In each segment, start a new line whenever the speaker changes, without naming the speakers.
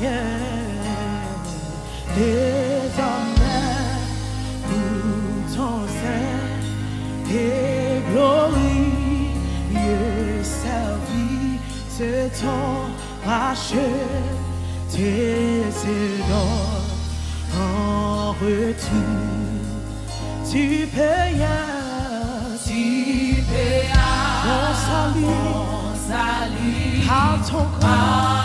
yeah. A man who taunts and his glory, yes, salvation, passion, décédant en retour. Tu payas,
tu payas,
mon salut,
mon
par ton corps.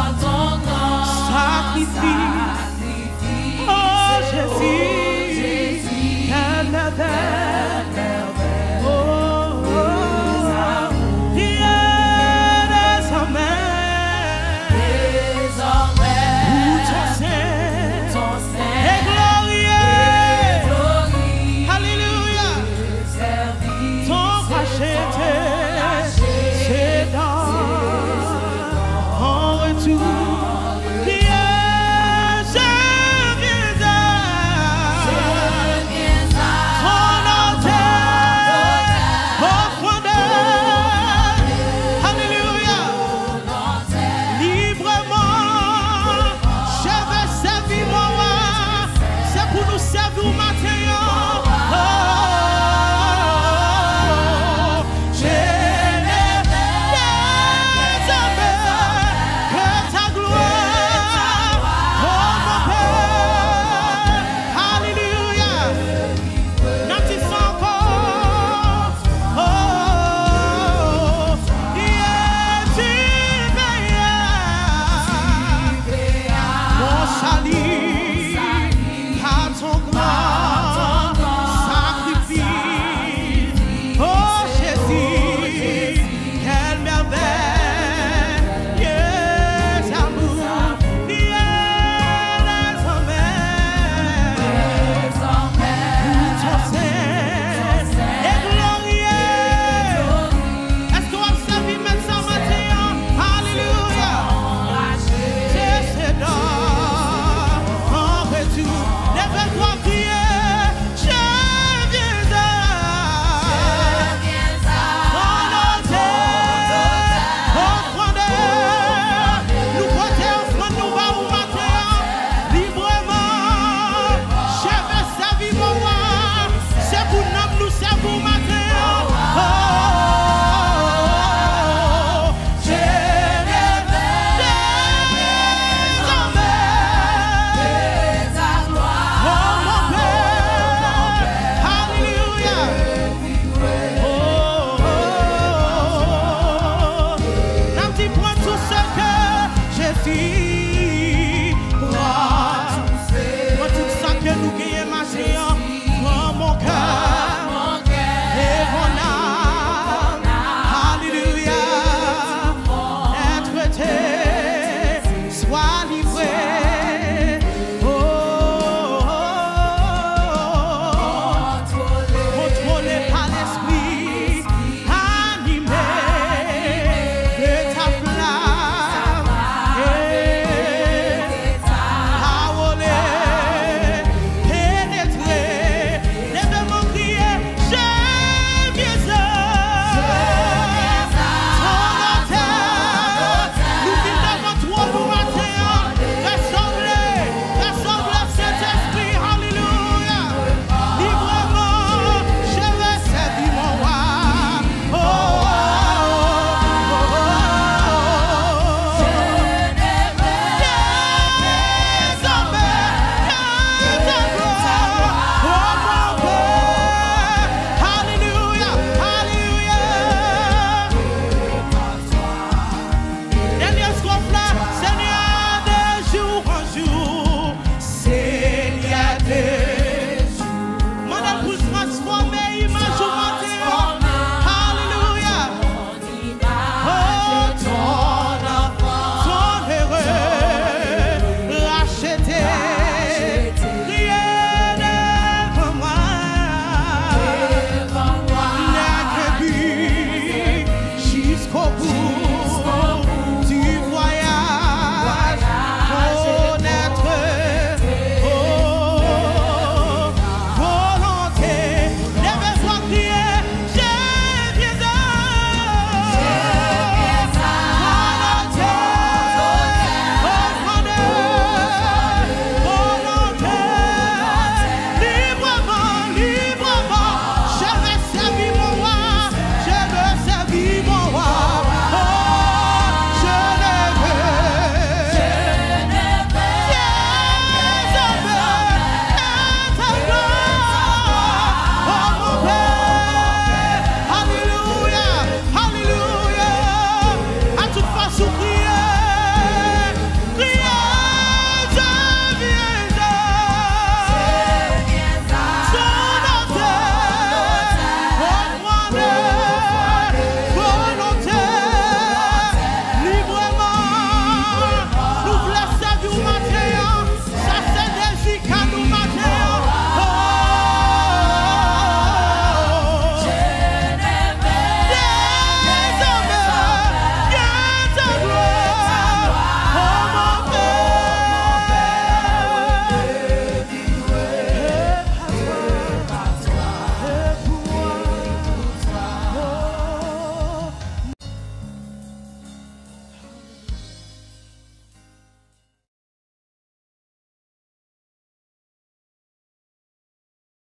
feel